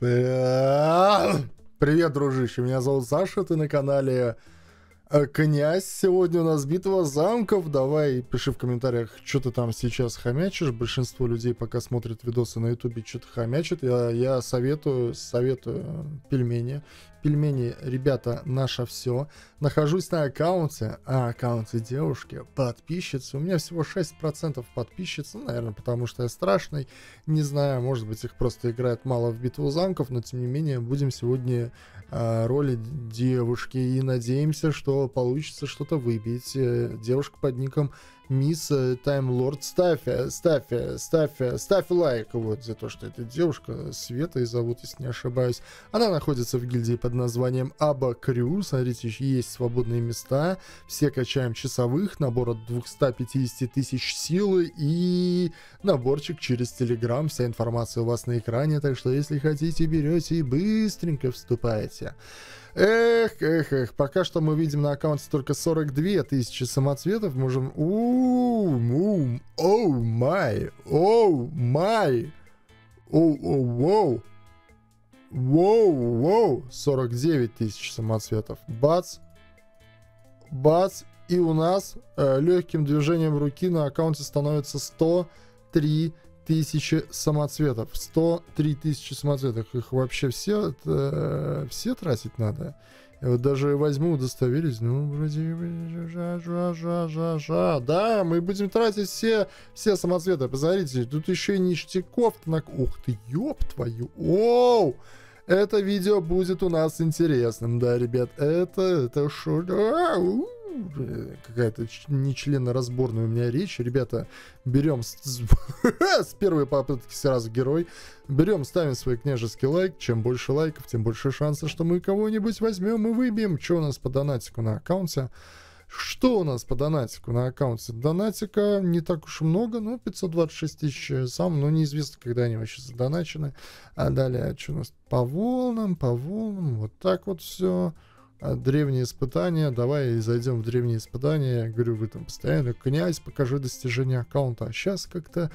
Привет, дружище, меня зовут Саша, ты на канале Князь. Сегодня у нас битва замков. Давай пиши в комментариях, что ты там сейчас хомячишь. Большинство людей, пока смотрят видосы на ютубе, что-то хомячат. Я, я советую, советую пельмени пельмени, ребята, наше все. Нахожусь на аккаунте, а аккаунте девушки, подписчицы. У меня всего 6% подписчиц, ну, наверное, потому что я страшный. Не знаю, может быть, их просто играет мало в битву замков, но тем не менее, будем сегодня э, роли девушки и надеемся, что получится что-то выбить. Э, девушка под ником Мисс Таймлорд. Ставь, ставь, ставь, ставь лайк вот за то, что эта девушка Света и зовут, если не ошибаюсь. Она находится в гильдии под названием Аба Крю. Смотрите, есть свободные места. Все качаем часовых. Набор от 250 тысяч силы и наборчик через Телеграм. Вся информация у вас на экране, так что если хотите, берете и быстренько вступаете. Эх, эх, эх, пока что мы видим на аккаунте только 42 тысячи самоцветов. Можем... Оу, оу, май, оу, май, оу, оу, воу. Воу, воу, 49 тысяч самоцветов. Бац, бац, и у нас э, легким движением руки на аккаунте становится 103 тысячи самоцветов. 103 тысячи самоцветов. Их вообще все, это, все тратить надо. Я вот даже возьму, удостоверюсь, ну, вроде... Да, мы будем тратить все, все самоцветы. Посмотрите, тут еще и ништяков. На... Ух ты, ёб твою. Оу! Это видео будет у нас интересным, да, ребят. Это, это шо... какая-то нечленоразборная у меня речь. Ребята, берем с, с первой попытки сразу герой. Берем, ставим свой княжеский лайк. Чем больше лайков, тем больше шансов, что мы кого-нибудь возьмем и выбьем. Что у нас по донатику на аккаунте? Что у нас по донатику на аккаунте? Донатика не так уж и много, ну, 526 тысяч сам, но неизвестно, когда они вообще задоначены. А далее, что у нас по волнам, по волнам, вот так вот все. А, древние испытания, давай зайдем в древние испытания. Я говорю, вы там постоянно, князь, покажи достижение аккаунта. А сейчас как-то,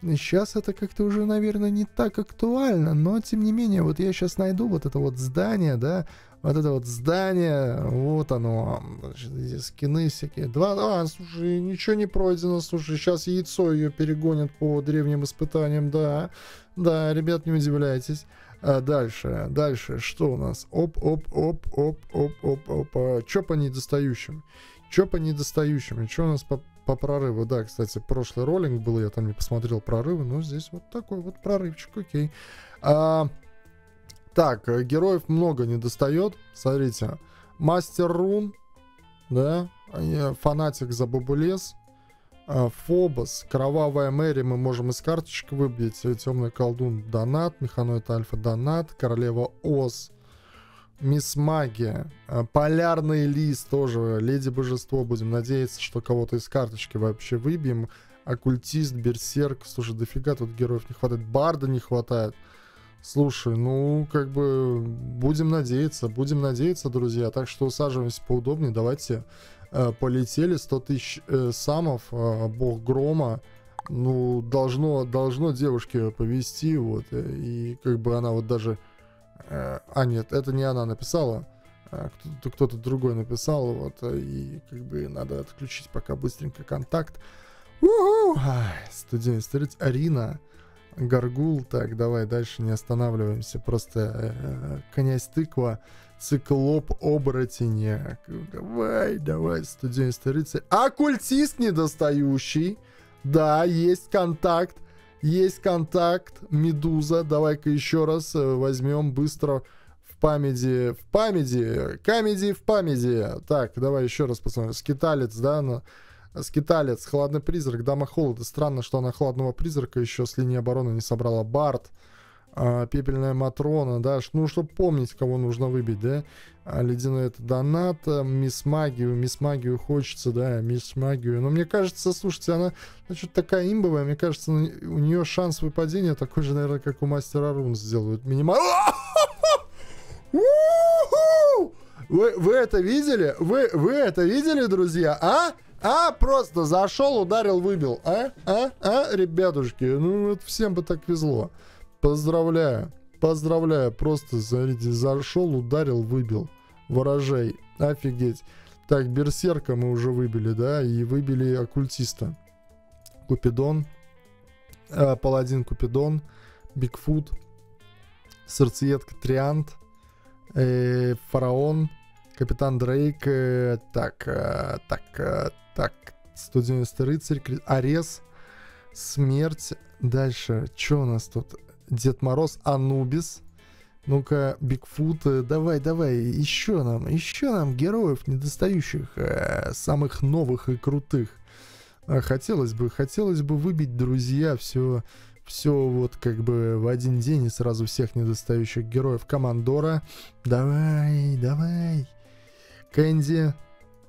сейчас это как-то уже, наверное, не так актуально, но тем не менее, вот я сейчас найду вот это вот здание, да, вот это вот здание, вот оно, значит, здесь скины всякие. Два, а, слушай, ничего не пройдено, слушай, сейчас яйцо ее перегонят по древним испытаниям, да, да, ребят, не удивляйтесь. А дальше, дальше, что у нас? Оп, оп, оп, оп, оп, оп, оп. А, чё по недостающим? Чё по недостающим? Что у нас по, по прорыву? Да, кстати, прошлый роллинг был, я там не посмотрел прорывы, но здесь вот такой вот прорывчик, окей. А, так, героев много не достает. Смотрите, Мастер Рун, да, фанатик за Бабулес, Фобос, Кровавая Мэри мы можем из карточек выбить. Темный колдун Донат, Механоид Альфа Донат, Королева Оз, Мисс Магия, а, Полярный Лис тоже, Леди Божество. Будем надеяться, что кого-то из карточки вообще выбьем. Оккультист, Берсерк. Слушай, дофига тут героев не хватает. Барда не хватает. Слушай, ну, как бы, будем надеяться, будем надеяться, друзья. Так что усаживаемся поудобнее, давайте э, полетели. 100 тысяч э, самов, э, бог грома. Ну, должно, должно девушке повести, вот. Э, и как бы она вот даже... Э, а, нет, это не она написала. А, кто-то, кто-то другой написал, вот. Э, и как бы надо отключить пока быстренько контакт. Студент, Арина. Гаргул. Так, давай дальше не останавливаемся. Просто э, э князь тыква, циклоп оборотень. Давай, давай, студент рыцарь. Оккультист недостающий. Да, есть контакт. Есть контакт. Медуза. Давай-ка еще раз э, возьмем быстро в памяти. В памяти. Камеди в памяти. Так, давай еще раз посмотрим. Скиталец, да, на Скиталец, Хладный призрак, Дама холода. Странно, что она Хладного призрака еще с линии обороны не собрала. Барт, а, Пепельная Матрона, да, ну, чтобы помнить, кого нужно выбить, да. А, Ледяной это донат, Мисс Магию, Мисс Магию хочется, да, Мисс Магию. Но мне кажется, слушайте, она, значит, такая имбовая, мне кажется, у нее шанс выпадения такой же, наверное, как у Мастера Рун сделают. Минимал... Вы, вы это видели? Вы, вы это видели, друзья? А? А, просто зашел, ударил, выбил. А, а, а, ребятушки, ну вот всем бы так везло. Поздравляю. Поздравляю, просто, смотрите, зашел, ударил, выбил. Ворожей. Офигеть. Так, Берсерка мы уже выбили, да, и выбили оккультиста. Купидон, э, Паладин Купидон, Бигфут, Сердцеедка Триант, э, Фараон, Капитан Дрейк, э, так, э, так, э, так, 190 рыцарь, Арес, Смерть, дальше, что у нас тут? Дед Мороз, Анубис, ну-ка, Бигфут, э, давай, давай, еще нам, еще нам героев недостающих, э, самых новых и крутых. А хотелось бы, хотелось бы выбить, друзья, все, все вот как бы в один день и сразу всех недостающих героев. Командора, давай, давай. Кэнди,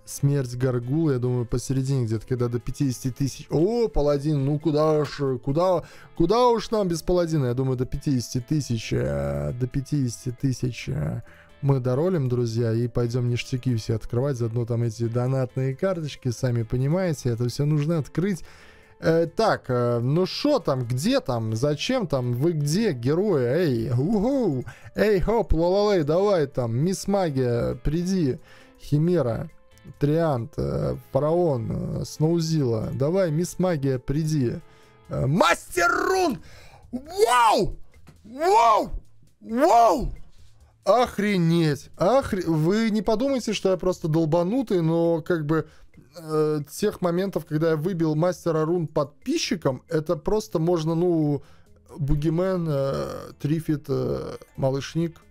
Смерть Гаргул, я думаю, посередине где-то, когда до 50 тысяч. О, паладин, ну куда уж, куда, куда уж нам без паладина? Я думаю, до 50 тысяч, э, до 50 тысяч э, мы доролим, друзья, и пойдем ништяки все открывать. Заодно там эти донатные карточки, сами понимаете, это все нужно открыть. Э, так, э, ну что там, где там, зачем там, вы где, герои, эй, уху, эй, хоп, лалалей, давай там, мисс Магия, приди, Химера, Триант, э, Фараон, э, Сноузила. Давай, мисс Магия, приди. Э, Мастер Рун! Вау! Вау! Вау! Охренеть! Охре... Вы не подумайте, что я просто долбанутый, но как бы э, тех моментов, когда я выбил мастера рун подписчикам, это просто можно, ну, Бугимен, э, Трифит, э, Малышник,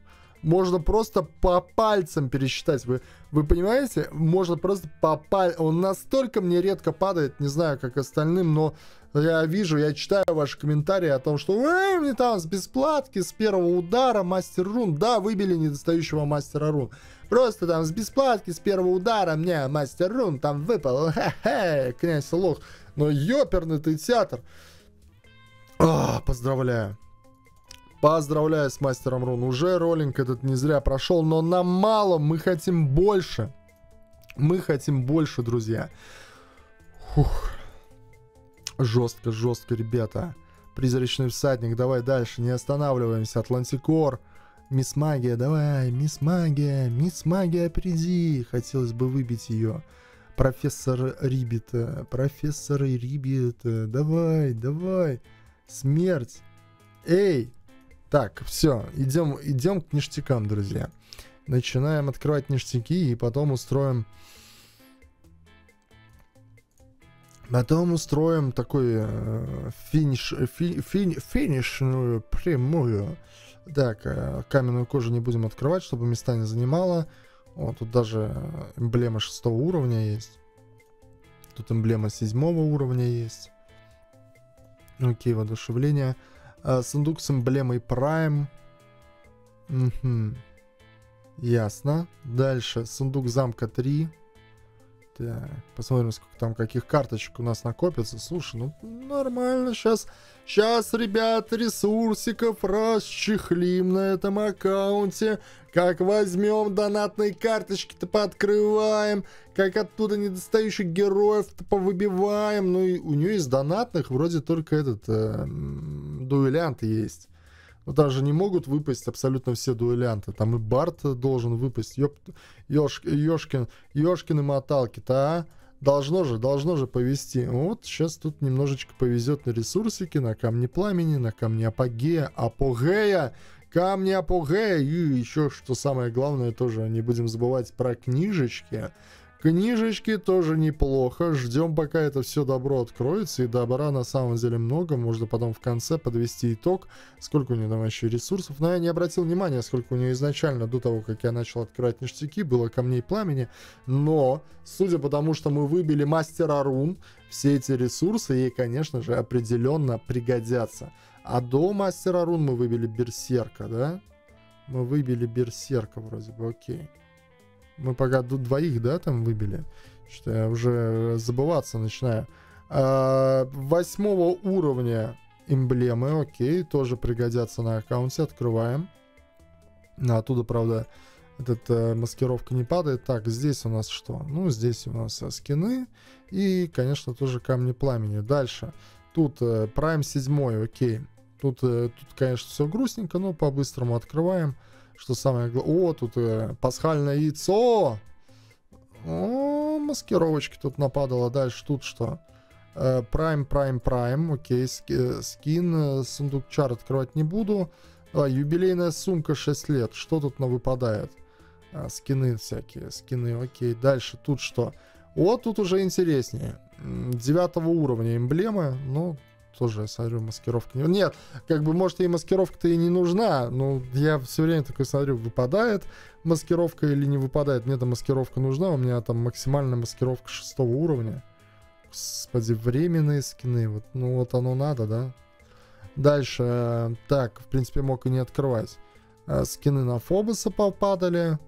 можно просто по пальцам пересчитать. Вы, вы понимаете? Можно просто по пальцам. Он настолько мне редко падает, не знаю, как остальным, но я вижу, я читаю ваши комментарии о том, что э, мне там с бесплатки, с первого удара мастер рун. Да, выбили недостающего мастера рун. Просто там с бесплатки, с первого удара мне мастер рун там выпал. Хе-хе, князь лох. Но ёперный ты театр. А, поздравляю. Поздравляю с мастером рун. Уже роллинг этот не зря прошел, но нам мало, мы хотим больше. Мы хотим больше, друзья. Фух. Жестко, жестко, ребята. Призрачный всадник, давай дальше, не останавливаемся. Атлантикор. Мисс Магия, давай, Мисс Магия, Мисс Магия, приди. Хотелось бы выбить ее. Профессор Рибит, профессор Рибит, давай, давай. Смерть. Эй, так, все, идем, идем к ништякам, друзья. Начинаем открывать ништяки и потом устроим... Потом устроим такой э, финиш, фи, фи, финишную прямую. Так, э, каменную кожу не будем открывать, чтобы места не занимала. О, тут даже эмблема шестого уровня есть. Тут эмблема седьмого уровня есть. Окей, воодушевление. А, сундук с эмблемой Prime. Угу. Ясно. Дальше. Сундук замка 3. Так, посмотрим, сколько там каких карточек у нас накопится. Слушай, ну нормально. Сейчас, сейчас, ребят, ресурсиков расчехлим на этом аккаунте. Как возьмем донатные карточки-то пооткрываем. Как оттуда недостающих героев-то повыбиваем. Ну и у нее из донатных вроде только этот э, дуэлянт есть. Но даже не могут выпасть абсолютно все дуэлянты. Там и Барт должен выпасть. Ёп, ёш, ёшкин, ёшкины моталки-то, а? Должно же, должно же повезти. Вот сейчас тут немножечко повезет на ресурсики, на камни пламени, на камни апогея, апогея, камни апогея. И еще, что самое главное, тоже не будем забывать про книжечки. Книжечки тоже неплохо. Ждем, пока это все добро откроется. И добра на самом деле много. Можно потом в конце подвести итог, сколько у нее там еще ресурсов. Но я не обратил внимания, сколько у нее изначально, до того, как я начал открывать ништяки, было камней пламени. Но, судя по тому, что мы выбили мастера рун, все эти ресурсы ей, конечно же, определенно пригодятся. А до мастера рун мы выбили берсерка, да? Мы выбили берсерка вроде бы, окей. Мы пока двоих, да, там выбили. Что я уже забываться начинаю. А, восьмого уровня эмблемы, окей, тоже пригодятся на аккаунте. Открываем. Оттуда, правда, эта э, маскировка не падает. Так, здесь у нас что? Ну, здесь у нас э, скины. И, конечно, тоже камни пламени. Дальше. Тут э, Prime 7, окей. Тут, э, тут конечно, все грустненько, но по-быстрому открываем. Что самое главное... О, тут э, пасхальное яйцо! О, маскировочки тут нападало. Дальше тут что? Прайм, прайм, прайм. Окей, э, скин. Э, сундук чар открывать не буду. Давай, юбилейная сумка 6 лет. Что тут на выпадает? А, скины всякие, скины, окей. Дальше тут что? Вот тут уже интереснее. Девятого уровня эмблемы. Ну, тоже, я смотрю, маскировка не... Нет, как бы, может, ей маскировка-то и не нужна, но я все время такой смотрю, выпадает маскировка или не выпадает. Мне-то маскировка нужна, у меня там максимальная маскировка шестого уровня. Господи, временные скины, вот, ну вот оно надо, да? Дальше, так, в принципе, мог и не открывать. Э, скины на Фобоса попадали.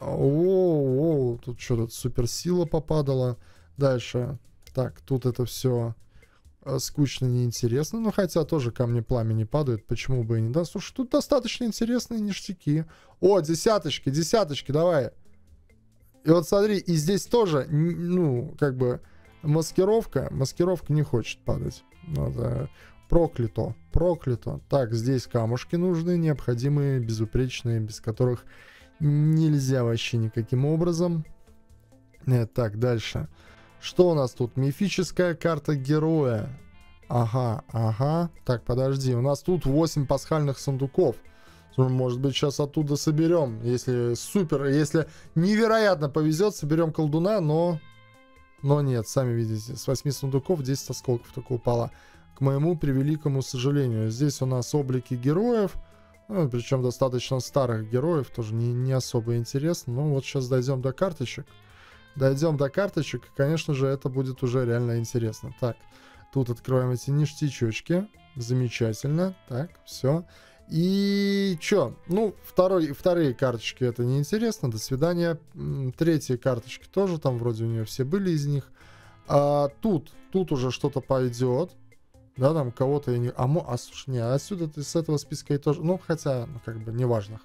О, тут что тут суперсила попадала. Дальше, так, тут это все э, скучно, неинтересно. Ну, хотя тоже камни пламени падают, почему бы и не. Да, слушай, тут достаточно интересные ништяки. О, десяточки, десяточки, давай. И вот смотри, и здесь тоже, ну, как бы, маскировка, маскировка не хочет падать. Надо Проклято, проклято. Так, здесь камушки нужны, необходимые, безупречные, без которых нельзя вообще никаким образом. Нет, так, дальше. Что у нас тут? Мифическая карта героя. Ага, ага. Так, подожди, у нас тут 8 пасхальных сундуков. Может быть, сейчас оттуда соберем. Если супер, если невероятно повезет, соберем колдуна, но... Но нет, сами видите, с 8 сундуков 10 осколков только упало к моему превеликому сожалению. Здесь у нас облики героев, ну, причем достаточно старых героев, тоже не, не особо интересно. Ну вот сейчас дойдем до карточек. Дойдем до карточек, конечно же, это будет уже реально интересно. Так, тут открываем эти ништячочки. Замечательно. Так, все. И чё? Ну, второй, вторые карточки это неинтересно. До свидания. Третьи карточки тоже там вроде у нее все были из них. А тут, тут уже что-то пойдет. Да, там кого-то я не... А, а слушай, не, отсюда ты с этого списка и тоже... Ну, хотя, ну, как бы, неважно.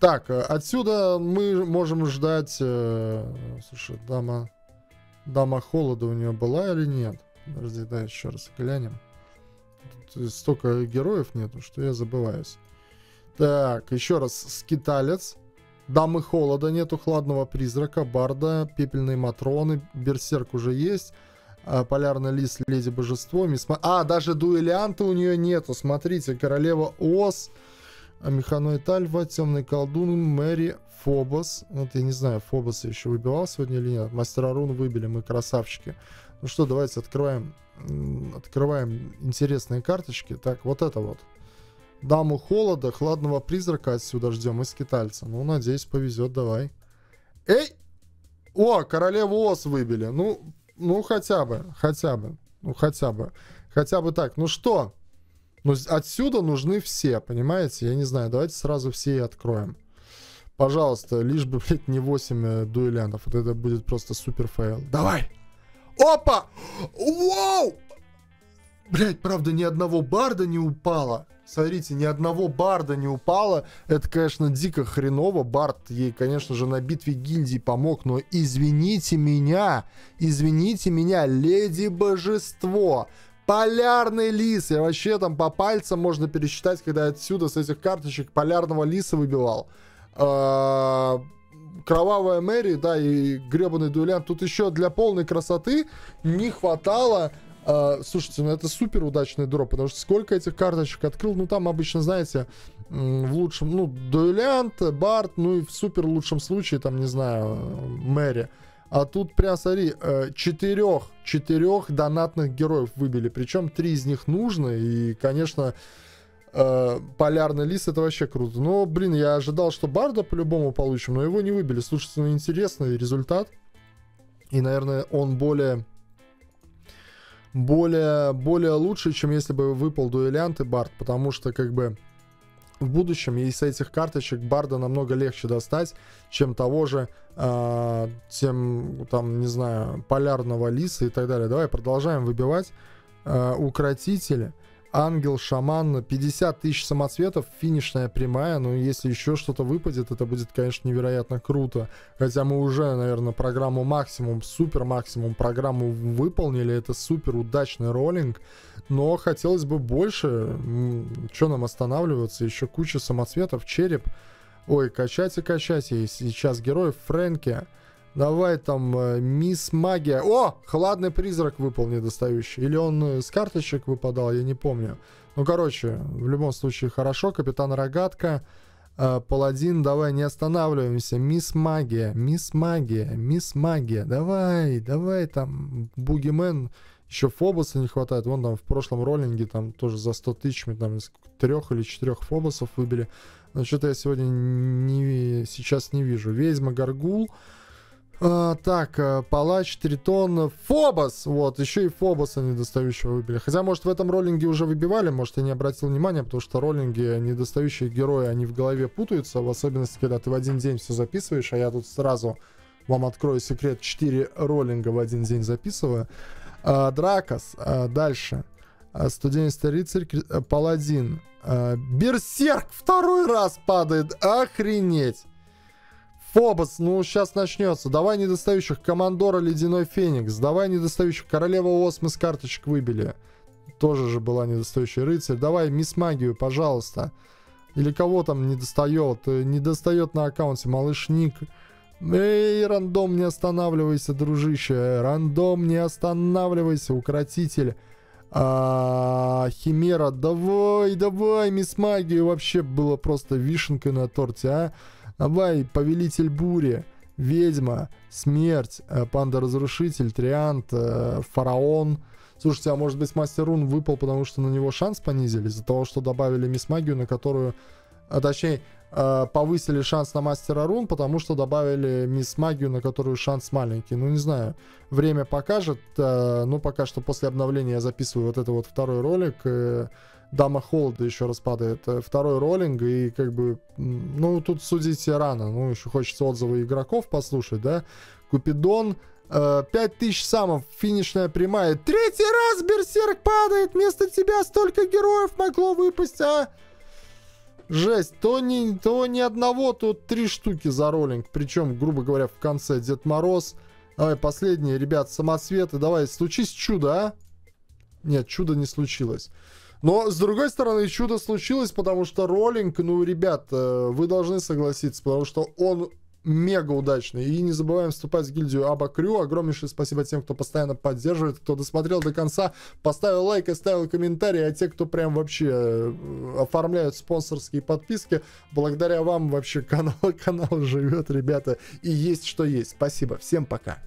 Так, э, отсюда мы можем ждать... Э, слушай, дама... Дама холода у нее была или нет? Подожди, да, еще раз глянем. Тут столько героев нету, что я забываюсь. Так, еще раз. Скиталец. Дамы холода нету, хладного призрака, барда, пепельные матроны, берсерк уже есть. А, полярный лис, леди божество, мисс... А, даже дуэлянта у нее нету. Смотрите, королева Ос, механоид Альва, темный колдун, Мэри, Фобос. Вот я не знаю, Фобоса еще выбивал сегодня или нет. Мастера рун выбили, мы красавчики. Ну что, давайте открываем, открываем интересные карточки. Так, вот это вот. Даму холода, хладного призрака отсюда ждем и скитальца. Ну, надеюсь, повезет, давай. Эй! О, королеву Ос выбили. Ну, ну, хотя бы, хотя бы. Ну, хотя бы. Хотя бы так. Ну что? Ну, отсюда нужны все, понимаете? Я не знаю, давайте сразу все и откроем. Пожалуйста, лишь бы, блядь, не 8 э, дуэлянтов. Вот это будет просто супер фейл. Давай! Опа! Вау! Блять, правда, ни одного барда не упало. Смотрите, ни одного барда не упало. Это, конечно, дико хреново. Бард ей, конечно же, на битве гильдии помог. Но извините меня, извините меня, леди божество. Полярный лис. Я вообще там по пальцам можно пересчитать, когда отсюда с этих карточек полярного лиса выбивал. А, кровавая Мэри, да, и гребаный дуэлянт. Тут еще для полной красоты не хватало Uh, слушайте, ну это супер удачный дроп, потому что сколько этих карточек открыл, ну там обычно, знаете, в лучшем, ну, дуэлянт, бард, ну и в супер лучшем случае, там, не знаю, Мэри. А тут прям, смотри, э, четырех, четырех донатных героев выбили, причем три из них нужны, и, конечно, э, полярный лис это вообще круто. Но, блин, я ожидал, что Барда по-любому получим, но его не выбили. Слушайте, ну интересный результат. И, наверное, он более более, более лучше, чем если бы выпал дуэлянт и бард, потому что как бы в будущем из этих карточек барда намного легче достать, чем того же, э, тем, там, не знаю, полярного лиса и так далее. Давай продолжаем выбивать э, укротители. Ангел, Шаман, 50 тысяч самоцветов, финишная прямая, но если еще что-то выпадет, это будет, конечно, невероятно круто. Хотя мы уже, наверное, программу максимум, супер максимум программу выполнили, это супер удачный роллинг, но хотелось бы больше, что нам останавливаться, еще куча самоцветов, череп, ой, качайте, качайте, сейчас герой Фрэнки, Давай там э, Мисс Магия. О, Хладный Призрак выпал недостающий. Или он э, с карточек выпадал, я не помню. Ну, короче, в любом случае хорошо. Капитан Рогатка. Э, Паладин, давай, не останавливаемся. Мисс Магия, Мисс Магия, Мисс Магия. Давай, давай там, Бугимен. Еще Фобоса не хватает. Вон там в прошлом роллинге там тоже за 100 тысяч мы там трех или четырех Фобосов выбили. Но что-то я сегодня не, сейчас не вижу. Ведьма, Гаргул. А, так, э, Палач, Тритон, Фобос! Вот, еще и Фобоса недостающего выбили. Хотя, может, в этом роллинге уже выбивали, может, я не обратил внимания, потому что роллинги, недостающие герои, они в голове путаются, в особенности, когда ты в один день все записываешь, а я тут сразу вам открою секрет, 4 роллинга в один день записываю. А, Дракос, а, дальше. А, Студенческий рыцарь, а, Паладин. А, Берсерк второй раз падает, охренеть! Фобос, ну сейчас начнется. Давай недостающих Командора Ледяной Феникс. Давай недостающих Королева Осмы с карточек выбили. Тоже же была недостающая рыцарь. Давай Мисс Магию, пожалуйста. Или кого там не достает? Э, не достает на аккаунте малыш Ник. Эй, рандом, не останавливайся, дружище. Рандом, не останавливайся, укротитель. А, Химера, давай, давай, мисс Магию. Вообще было просто вишенкой на торте, а. Давай, Повелитель Бури, Ведьма, Смерть, э, Панда-Разрушитель, Триант, э, Фараон. Слушайте, а может быть Мастер Рун выпал, потому что на него шанс понизили? Из-за того, что добавили Мисс Магию, на которую... А, точнее, э, повысили шанс на Мастера Рун, потому что добавили Мисс Магию, на которую шанс маленький. Ну, не знаю. Время покажет. Ну, пока что после обновления я записываю вот это вот второй ролик. Дама Холода еще раз падает. Э, второй роллинг, и как бы, ну, тут судить рано. Ну, еще хочется отзывы игроков послушать, да. Купидон, э, 5000 самов, финишная прямая. Третий раз Берсерк падает, вместо тебя столько героев могло выпасть, а? Жесть, то ни, то ни одного, то три штуки за роллинг. Причем, грубо говоря, в конце Дед Мороз. Давай, последние, ребят, самосветы. Давай, случись чудо, а? Нет, чудо не случилось. Но, с другой стороны, чудо случилось, потому что роллинг, ну, ребят, э, вы должны согласиться, потому что он мега удачный. И не забываем вступать в гильдию Абакрю. Огромнейшее спасибо тем, кто постоянно поддерживает, кто досмотрел до конца, поставил лайк, оставил комментарий, а те, кто прям вообще э, оформляют спонсорские подписки, благодаря вам вообще канал, канал живет, ребята, и есть что есть. Спасибо, всем пока.